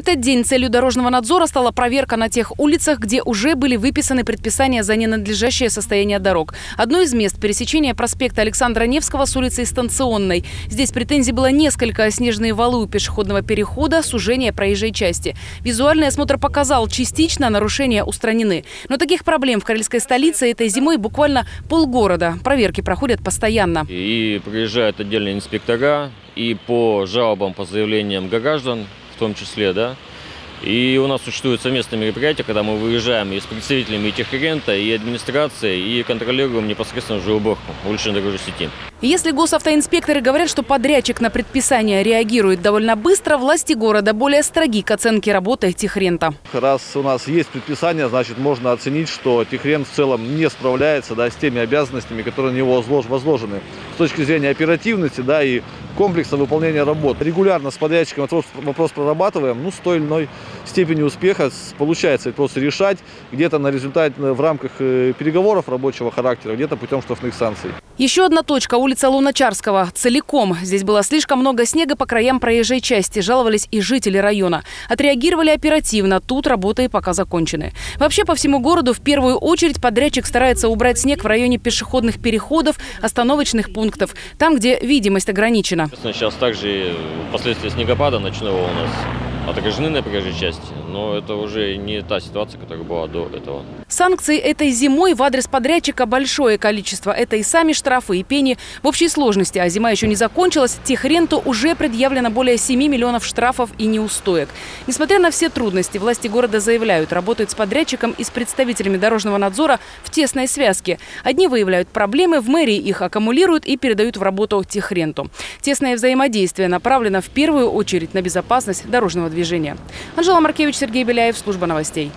этот день целью дорожного надзора стала проверка на тех улицах, где уже были выписаны предписания за ненадлежащее состояние дорог. Одно из мест – пересечения проспекта Александра Невского с улицей Станционной. Здесь претензий было несколько – снежные валы у пешеходного перехода, сужение проезжей части. Визуальный осмотр показал, частично нарушения устранены. Но таких проблем в карельской столице этой зимой буквально полгорода. Проверки проходят постоянно. И приезжают отдельные инспектора, и по жалобам, по заявлениям граждан том числе, да. И у нас существуют совместные мероприятия, когда мы выезжаем и с представителями и техрента, и администрации, и контролируем непосредственно уже уборку уличной дорожной сети. Если госавтоинспекторы говорят, что подрядчик на предписание реагирует довольно быстро, власти города более строги к оценке работы техрента. Раз у нас есть предписание, значит можно оценить, что техрент в целом не справляется да, с теми обязанностями, которые на него возложены. С точки зрения оперативности да, и комплекса выполнения работ. Регулярно с подрядчиком вопрос, вопрос прорабатываем, ну, с той или иной степени успеха получается этот вопрос решать, где-то на результате в рамках э, переговоров рабочего характера, где-то путем штрафных санкций. Еще одна точка – улица Луначарского. Целиком. Здесь было слишком много снега по краям проезжей части. Жаловались и жители района. Отреагировали оперативно. Тут работы пока закончены. Вообще по всему городу в первую очередь подрядчик старается убрать снег в районе пешеходных переходов, остановочных пунктов. Там, где видимость ограничена. Сейчас также последствия снегопада ночного у нас. Отражены на проезжей части, но это уже не та ситуация, которая была до этого. Санкций этой зимой в адрес подрядчика большое количество. Это и сами штрафы, и пени в общей сложности. А зима еще не закончилась. Техренту уже предъявлено более 7 миллионов штрафов и неустоек. Несмотря на все трудности, власти города заявляют, работают с подрядчиком и с представителями дорожного надзора в тесной связке. Одни выявляют проблемы, в мэрии их аккумулируют и передают в работу техренту. Тесное взаимодействие направлено в первую очередь на безопасность дорожного движения. Анжела Маркевич, Сергей Беляев, служба новостей.